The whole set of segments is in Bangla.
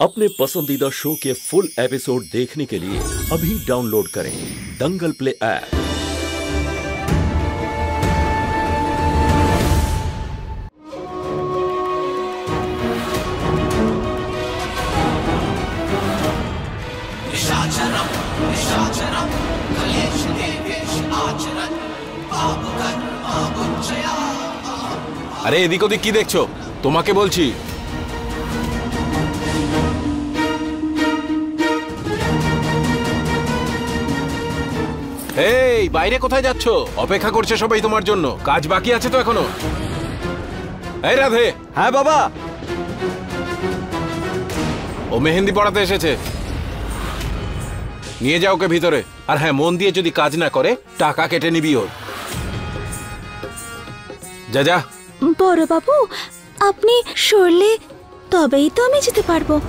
अपने पसंदीदा शो के फुल एपिसोड देखने के लिए अभी डाउनलोड करें दंगल प्ले ऐप निशाचरम निशाचरम कलेश देवेश आचरण पाप कर्म मुच्चया আরে এদিক ওদিক কি দেখছো তোমাকে বলছি এই বাইরে কোথায় যাচ্ছ? অপেক্ষা করছে সবাই তোমার জন্য। কাজ বাকি আছে তো এখনও। এই রাধে। হ্যাঁ বাবা। ও মেহেন্দি পড়াতে এসেছে। নিয়ে যাও ওকে ভিতরে। আর হ্যাঁ মন দিয়ে যদি কাজ না করে টাকা কেটে নিবি ওর। যা যা। বড় বাবু আপনি সরলে তবেই তো আমি যেতে পারব।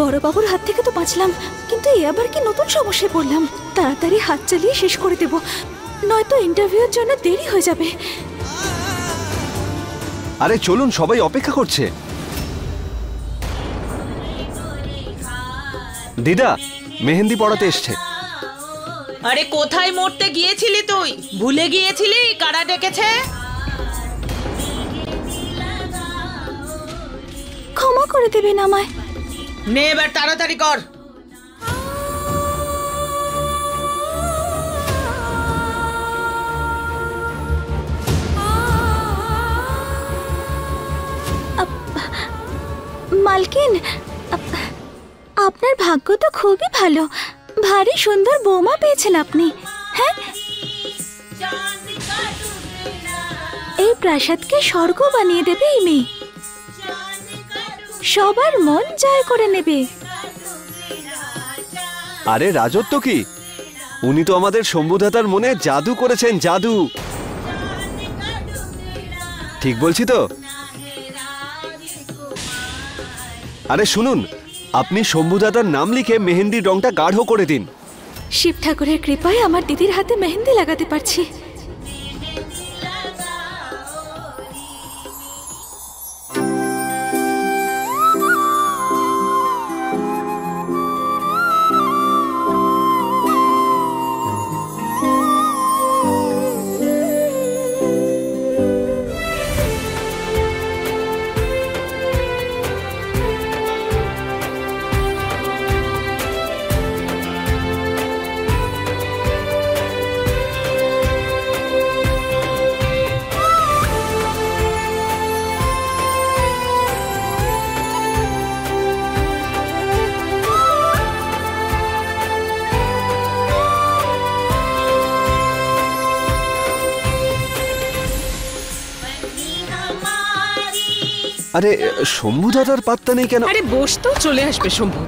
বড় বাবুর হাত থেকে তো বাঁচলাম কিন্তু এ আবার কি নতুন সমস্যায় পড়লাম? তাড়াতাড়ি হাত চালিয়ে শেষ করে দেব নয়তো ইন্টারভিউর জন্য দেরি হয়ে যাবে। আরে চলুন সবাই অপেক্ষা করছে। দিদা মেহেন্দি পড়াতে এসছে। আরে কোথায় মরতে গিয়েছিলি তুই? ভুলে গিয়েছিলি? কারা ডেকেছে? ক্ষমা করে দেবেন আমায়। নে এবার তাড়াতাড়ি কর। মালকিন, আপ- আপনার ভাগ্য তো খুবই ভালো। ভারী সুন্দর বৌমা পেয়েছেন আপনি হ্যাঁ? এই প্রাসাদকে স্বর্গ বানিয়ে দেবে এই মেয়ে। সবার মন জয় করে নেবে। আরে রাজত্ব কি? উনি তো আমাদের শম্ভুদাতার মনে জাদু করেছেন জাদু। ঠিক বলছি তো? আরে শুনুন আপনি শম্ভুদাদার নাম লিখে মেহেন্দির রংটা গাঢ় করে দিন। শিব ঠাকুরের কৃপায় আমার দিদির হাতে মেহেন্দি লাগাতে পারছি। আরে শম্ভু দাদার পাত্তা নেই কেন? আরে বস তো চলে আসবে শম্ভু।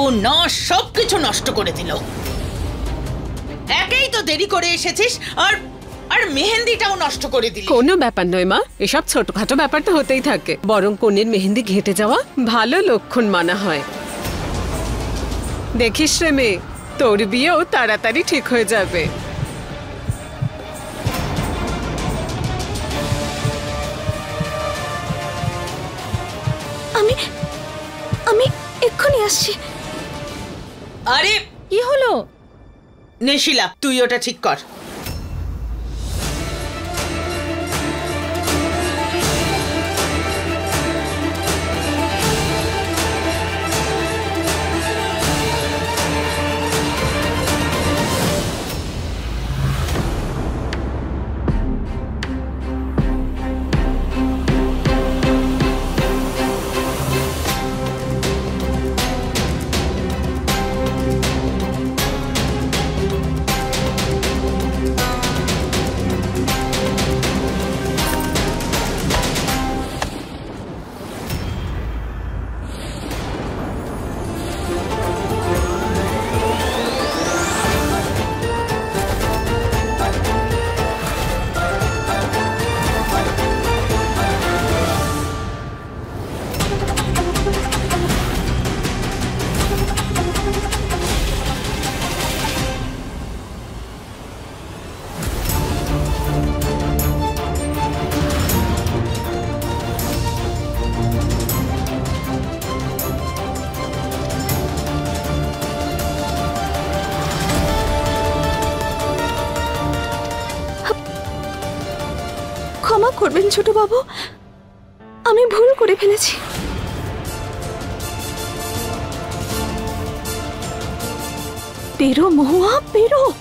সর্বনাশ সবকিছু নষ্ট করে দিল। একেই তো দেরি করে এসেছিস আর আর মেহেন্দিটাও নষ্ট করে দিলি। কোনো ব্যাপার নয় মা। এসব ছোটখাটো ব্যাপার তো হতেই থাকে। বরং কনের মেহেন্দি ঘেটে যাওয়া ভালো লক্ষণ মানা হয়। দেখিস রে মেয়ে তোর বিয়েও তাড়াতাড়ি ঠিক হয়ে যাবে। আমি আমি এক্ষুনি আসছি। আরে কি হলো? নেশিলা তুই ওটা ঠিক কর। করবেন ছোট বাবু আমি ভুল করে ফেলেছি। পেরো মহুয়া পেরো।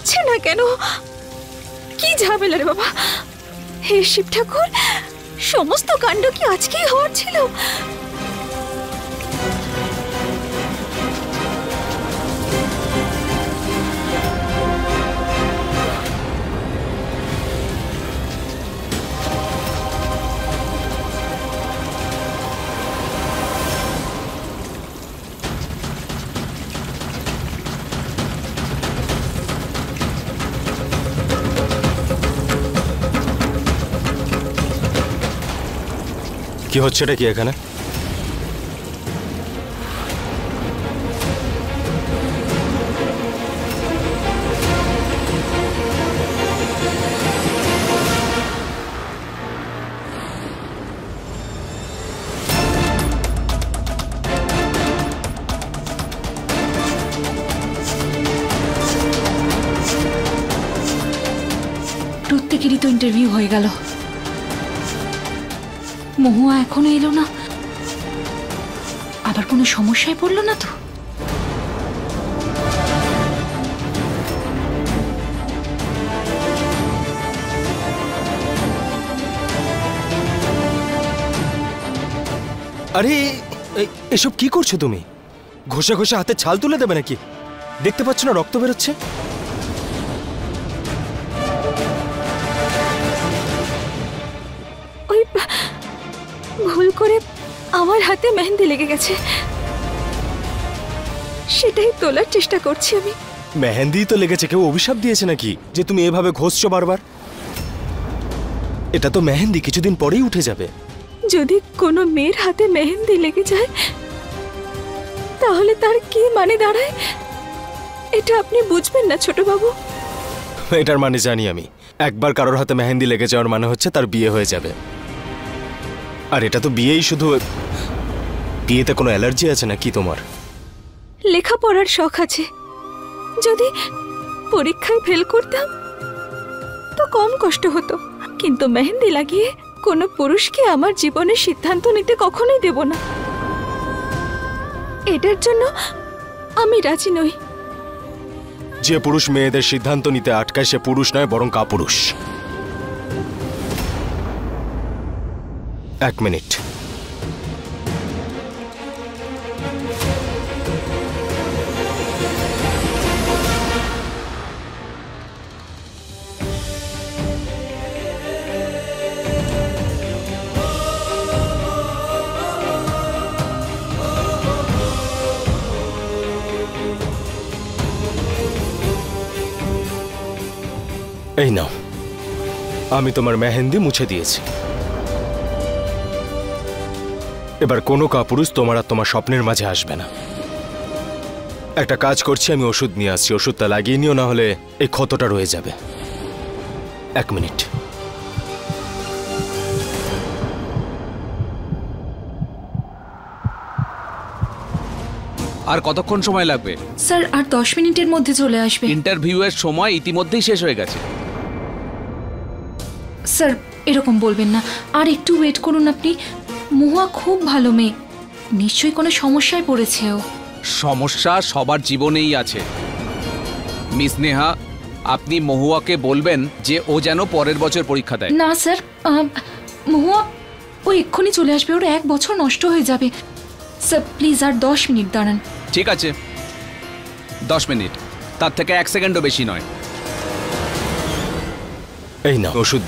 উঠছে না কেন? কি ঝামেলা রে বাবা? হে শিব ঠাকুর সমস্ত কাণ্ড কি আজকেই হওয়ার ছিল? কি হচ্ছে এটা কি এখানে? প্রত্যেকেরই তো ইন্টারভিউ হয়ে গেল। মহুয়া এখনও এলো না। আবার কোনো সমস্যায় পড়ল না তো? আরে এসব কি করছ তুমি? ঘষে ঘষে হাতে ছাল তুলে দেবে নাকি? দেখতে পাচ্ছ না রক্ত বেরোচ্ছে? করে আমার হাতে মেহেন্দি লেগে গেছে। সেটাই তোলার চেষ্টা করছি আমি। মেহেন্দি তো লেগেছে কেউ অভিশাপ দিয়েছে নাকি যে তুমি এভাবে ঘষছো বারবার? এটা তো মেহেন্দি কিছুদিন পরেই উঠে যাবে। যদি কোনো মেয়ের হাতে মেহেন্দি লেগে যায় তাহলে তার কি মানে দাঁড়ায়? এটা আপনি বুঝবেন না ছোট বাবু এটার মানে জানি আমি। একবার কারোর হাতে মেহেন্দি লেগে যাওয়ার মানে হচ্ছে তার বিয়ে হয়ে যাবে। আর এটা তো বিয়েই শুধু বিয়েতে কোনো অ্যালার্জি আছে নাকি তোমার? লেখাপড়ার শখ আছে। যদি পরীক্ষায় ফেল করতাম তো কম কষ্ট হতো। কিন্তু মেহেন্দি লাগিয়ে কোনো পুরুষকে আমার জীবনের সিদ্ধান্ত নিতে কখনোই দেব না। এটার জন্য আমি রাজি নই। যে পুরুষ মেয়েদের সিদ্ধান্ত নিতে আটকায় সে পুরুষ নয় বরং কাপুরুষ। এক মিনিট। এই নাও। আমি তোমার মেহেন্দি মুছে দিয়েছি। এবার কোনো কাপুরুষ তোমার আর তোমার স্বপ্নের মাঝে আসবে না। একটা কাজ করছি আমি ওষুধ নিয়ে আসছি। ওষুধটা লাগিয়ে নিও না হলে এই ক্ষতটা রয়ে যাবে। এক মিনিট। আর কতক্ষণ সময় লাগবে? স্যার আর দশ মিনিটের মধ্যে চলে আসবে। ইন্টারভিউ এর সময় ইতিমধ্যেই শেষ হয়ে গেছে। স্যার এরকম বলবেন না। আর একটু ওয়েট করুন আপনি। মহুয়া খুব ভালো মেয়ে। নিশ্চয়ই কোনো সমস্যায় পড়েছে ও। সমস্যা সবার জীবনেই আছে। মিস নেহা আপনি মহুয়াকে বলবেন যে ও যেন পরের বছর পরীক্ষা দেয়। না স্যার মহুয়া ও এক্ষুনি চলে আসবে ওর এক বছর নষ্ট হয়ে যাবে। স্যার প্লিজ আর দশ মিনিট দাঁড়ান। ঠিক আছে। দশ মিনিট। তার থেকে এক সেকেন্ডও বেশি নয়। এই না ওষুধ।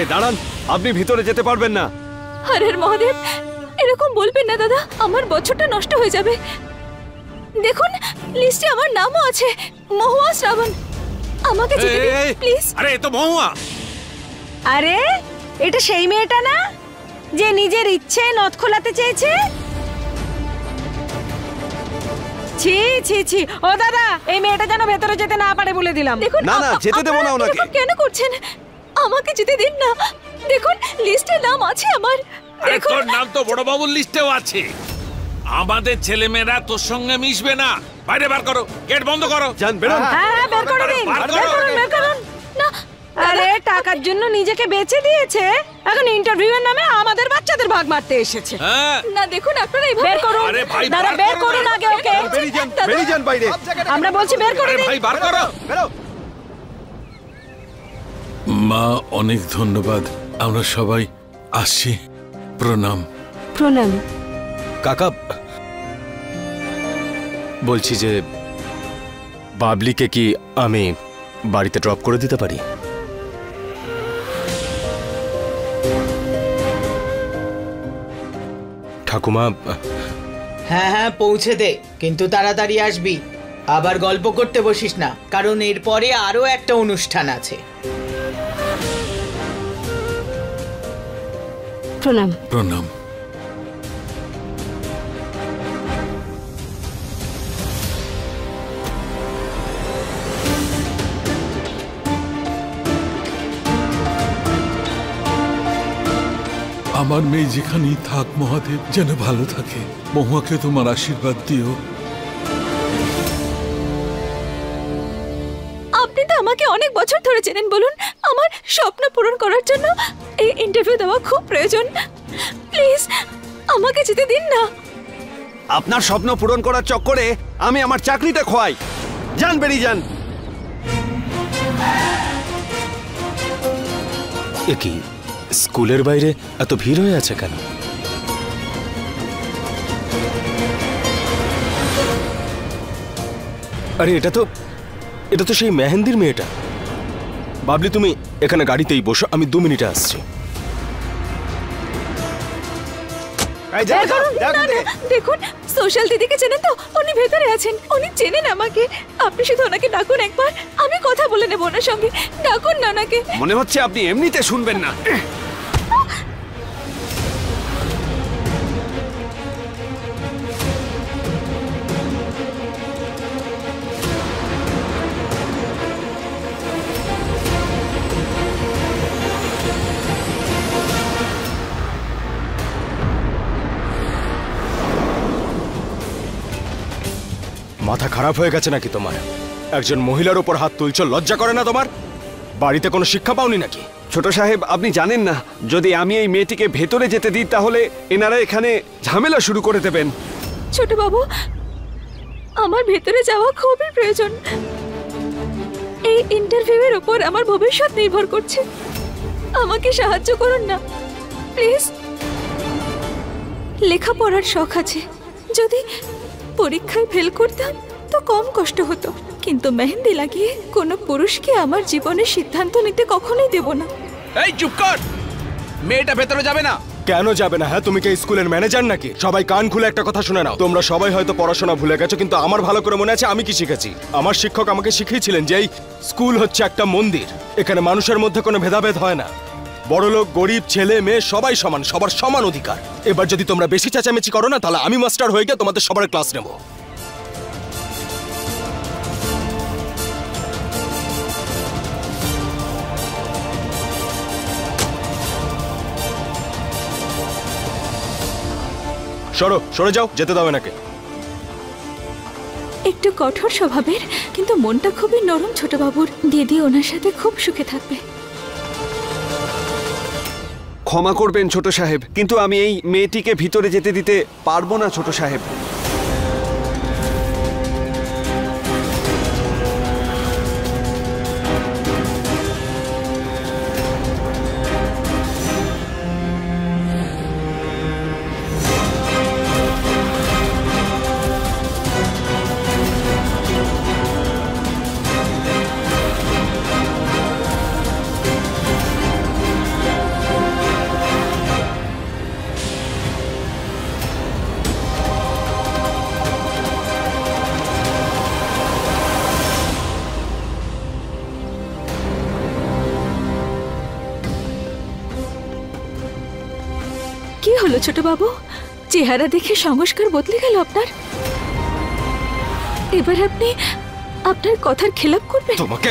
আরে দাঁড়ান। আপনি ভিতরে যেতে পারবেন না। হরের মহাদেব এরকম বলবেন না দাদা। আমার বছরটা নষ্ট হয়ে যাবে। দেখুন লিস্টে আমার নামও আছে। মহুয়া শ্রাবণ। আমাকে যেতে দিন প্লিজ। আরে তো মহুয়া। আরে এটা সেই মেয়েটা না? যে নিজের ইচ্ছে নথ খোলাতে চেয়েছে? ছি ছি ছি। ও দাদা এই মেয়েটা যেন ভেতরে যেতে না পারে বলে দিলাম। দেখুন না, না, যেতে দেবো না ওনাকে। কেন করছেন? আমাকে যেতে দিন না। দেখুন লিস্টে নাম আছে আমার। আরে তোর নাম তো বড় বাবুর লিস্টেও আছে। আমাদের ছেলেমেয়েরা তোর সঙ্গে মিশবে না। বাইরে বার করো গেট বন্ধ করো। যান বেরোন হ্যাঁ হ্যাঁ বের করে দিন। বের করো। করুন বের করুন। না আরে টাকার জন্য নিজেকে বেচে দিয়েছে। এখন ইন্টারভিউ এর নামে আমাদের বাচ্চাদের ভাগ মারতে এসেছে। হ্যাঁ। না দেখুন আপনারা এইভাবে বের করুন। আরে ভাই, বের করো করুন না। আগে ওকে। বেরিয়ে যান বেরিয়ে যান বাইরে। আমরা বলছি বের করে দিন। ভাই বার করো। বেরো। মা অনেক ধন্যবাদ। আমরা সবাই আসছি প্রণাম। প্রণাম। কাকা বলছি যে বাবলিকে কি আমি বাড়িতে ড্রপ করে দিতে পারি? ঠাকুমা হ্যাঁ হ্যাঁ পৌঁছে দে কিন্তু তাড়াতাড়ি আসবি। আবার গল্প করতে বসিস না কারণ এরপরে আরও একটা অনুষ্ঠান আছে। প্রণাম। প্রণাম। আমার মেয়ে যেখানেই থাক মহাদেব যেন ভালো থাকে। মহুয়াকে তোমার আশীর্বাদ দিও। আপনি তো আমাকে অনেক বছর ধরে চেনেন বলুন। আমার স্বপ্ন পূরণ করার জন্য এই ইন্টারভিউ দেওয়া খুব প্রয়োজন। প্লিজ আমাকে যেতে দিন না। আপনার স্বপ্ন পূরণ করার চক্করে আমি আমার চাকরিটা খোয়াই। যান বেরিয়ে যান। এ কি স্কুলের বাইরে এত ভিড় হয়ে আছে কেন? আরে এটা তো এটা তো সেই মেহেন্দির মেয়েটা। বাবলি তুমি এখানে গাড়িতেই বসো আমি দু মিনিটে আসছি। দেখুন সোশ্যাল দিদিকে চেনেন তো? উনি ভেতরে আছেন উনি চেনেন আমাকে। আপনি শুধু ওনাকে ডাকুন একবার আমি কথা বলে নেব ওনার সঙ্গে। ডাকুন না ওনাকে। মনে হচ্ছে আপনি এমনিতে শুনবেন না। মাথা খারাপ হয়ে গেছে নাকি তোমার? একজন মহিলার উপর হাত তুলছো লজ্জা করে না তোমার? বাড়িতে কোনো শিক্ষা পাওনি নাকি? ছোট সাহেব আপনি জানেন না যদি আমি এই মেয়েটিকে ভেতরে যেতে দিই তাহলে এনারা এখানে ঝামেলা শুরু করে দেবেন। ছোট বাবু আমার ভেতরে যাওয়া খুবই প্রয়োজন। এই ইন্টারভিউয়ের উপর আমার ভবিষ্যৎ নির্ভর করছে। আমাকে সাহায্য করুন না প্লিজ। লেখাপড়ার শখ আছে। যদি পরীক্ষায় ফেল করতাম তো কম কষ্ট হতো। কিন্তু মেহেন্দি লাগিয়ে কোনো পুরুষকে আমার জীবনের সিদ্ধান্ত নিতে কখনোই দেব না। এই চুপ কর! মেয়েটা ভেতরে যাবে না। কেন যাবে না? হ্যাঁ তুমি কি এই স্কুলের ম্যানেজার নাকি? সবাই কান খুলে একটা কথা শুনে নাও। তোমরা সবাই হয়তো পড়াশোনা ভুলে গেছো কিন্তু আমার ভালো করে মনে আছে আমি কি শিখেছি। আমার শিক্ষক আমাকে শিখিয়েছিলেন যে এই স্কুল হচ্ছে একটা মন্দির। এখানে মানুষের মধ্যে কোনো ভেদাভেদ হয় না। বড়লোক, গরিব, ছেলে, মেয়ে, সবাই সমান, সবার সমান অধিকার। এবার যদি তোমরা বেশি চেঁচামেচি করো না, তাহলে আমি মাস্টার হয়ে গিয়ে তোমাদের সবার ক্লাস নেব। সরো, সরে যাও, যেতে দাও এনাকে। একটু কঠোর স্বভাবের, কিন্তু মনটা খুবই নরম ছোট বাবুর দিদি ওনার সাথে খুব সুখে থাকবে। ক্ষমা করবেন ছোট সাহেব। কিন্তু আমি এই মেয়েটিকে ভিতরে যেতে দিতে পারব না, ছোট সাহেব। ছোট বাবু চেহারা দেখে সংস্কার বদলে গেল আপনার। এবার আপনি আপনার কথার খেলাপ করবেন। তোমাকে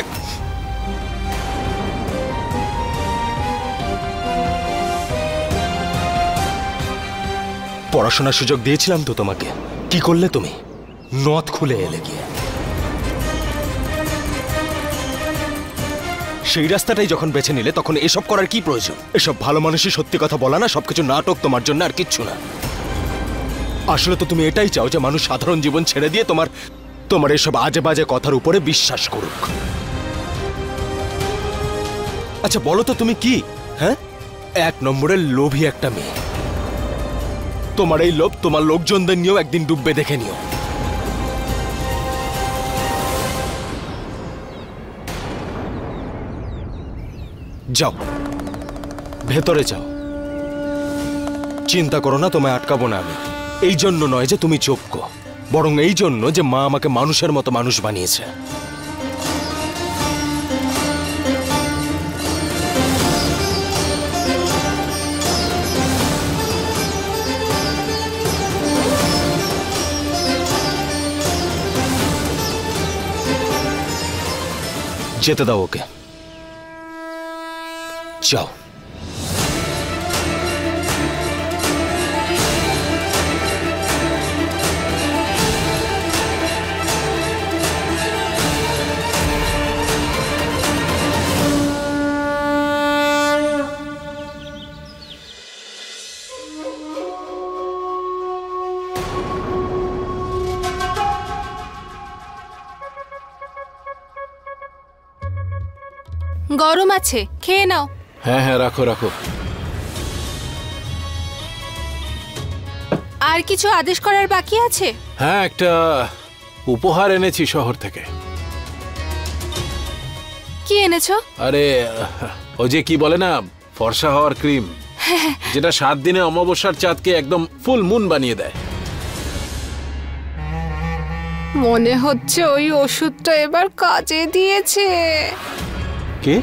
পড়াশোনার সুযোগ দিয়েছিলাম তো তোমাকে। কি করলে তুমি? নথ খুলে এলে গিয়ে। সেই রাস্তাটাই যখন বেছে নিলে তখন এসব করার কি প্রয়োজন? এসব ভালো মানুষই সত্যি কথা বলা না, সবকিছু নাটক তোমার জন্য আর কিচ্ছু না। আসলে তো তুমি এটাই চাও যে মানুষ সাধারণ জীবন ছেড়ে দিয়ে তোমার তোমার এসব আজে বাজে কথার উপরে বিশ্বাস করুক। আচ্ছা বলো তো তুমি কি? হ্যাঁ? এক নম্বরের লোভী একটা মেয়ে। তোমার এই লোভ তোমার লোকজনদের নিয়েও একদিন ডুববে দেখে নিও। যাও। ভেতরে যাও। চিন্তা করো না, তোমায় আটকাবো না আমি। এই জন্য নয় যে তুমি যোগ্য, বরং এই জন্য যে মা আমাকে মানুষের মতো মানুষ বানিয়েছে। যেতে দাও ওকে। যাও। গরম আছে খেয়ে নাও। হ্যাঁ হ্যাঁ রাখো রাখো। আর কিছু আদেশ করার বাকি আছে? হ্যাঁ একটা উপহার এনেছি শহর থেকে। কি এনেছো? আরে ও যে কি বলে না ফর্সা হওয়ার ক্রিম যেটা সাত দিনে অমাবস্যার চাঁদকে একদম ফুল মুন বানিয়ে দেয়। মনে হচ্ছে ওই ওষুধটা এবার কাজে দিয়েছে। কি?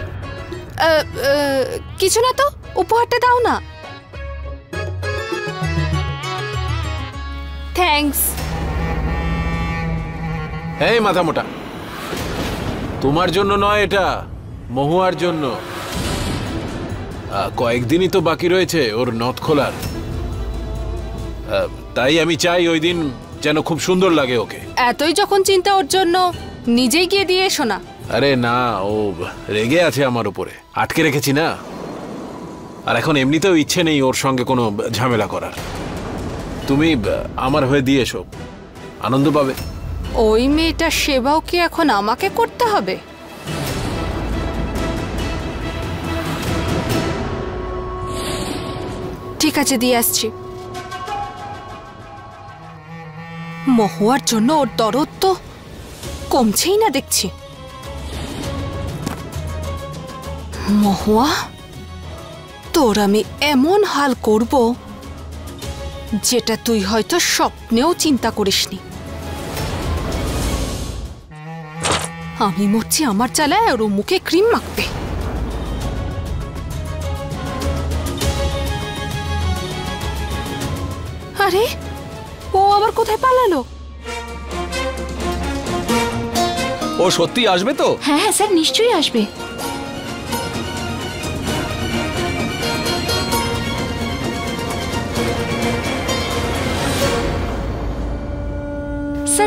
কিছু না তো উপহারটা দাও না। থ্যাঙ্কস এই মাথা মোটা তোমার জন্য নয় এটা মহুয়ার জন্য। কয়েকদিনই তো বাকি রয়েছে ওর নথ খোলার। তাই আমি চাই ওই দিন যেন খুব সুন্দর লাগে ওকে। এতই যখন চিন্তা ওর জন্য নিজেই গিয়ে দিয়ে এসো না। আরে না ও রেগে আছে আমার উপরে। আটকে রেখেছি না? আর এখন এমনিতেও ইচ্ছে নেই ওর সঙ্গে কোনো ঝামেলা করার। তুমি আমার হয়ে দিয়ে এসো। আনন্দ পাবে। ওই মেয়েটার সেবাও কি এখন আমাকে করতে হবে? ঠিক আছে, দিয়ে আসছি। মহুয়ার জন্য ওর দরদ তো কমছেই না দেখছি। তোর আমি এমন হাল করব যেটা তুই হয়তো স্বপ্নেও চিন্তা করিসনি। আমি মরছি আমার চালায় আর ও মুখে ক্রিম মাখবে। আরে ও আবার কোথায় পালালো? ও সত্যি আসবে তো? হ্যাঁ হ্যাঁ স্যার নিশ্চয়ই আসবে।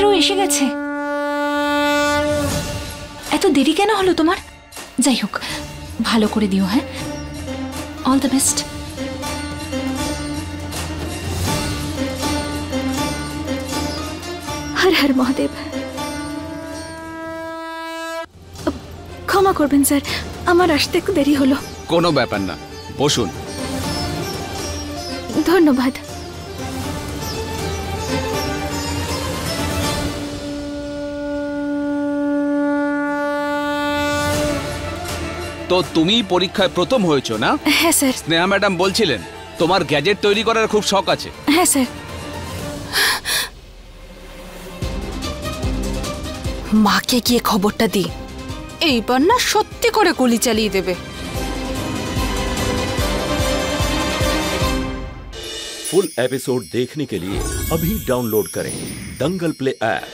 স্যার ও এসে গেছে। এত দেরি কেন হলো তোমার? যাই হোক ভালো করে দিও হ্যাঁ? All the best Har Har Mahadev. ক্ষমা করবেন স্যার। আমার আসতে একটু দেরি হলো। কোনো ব্যাপার না। বসুন। ধন্যবাদ। তো তুমি পরীক্ষায় প্রথম হয়েছো না হ্যাঁ স্যার স্নেহা ম্যাডাম বলছিলেন তোমার গ্যাজেট তৈরি করার খুব শখ আছে হ্যাঁ স্যার মাকে গিয়ে খবরটা দি এইবার না সত্যি করে গুলি চালিয়ে দেবে फुल एपिसोड देखने के लिए अभी डाउनलोड करें दंगल प्ले ऐप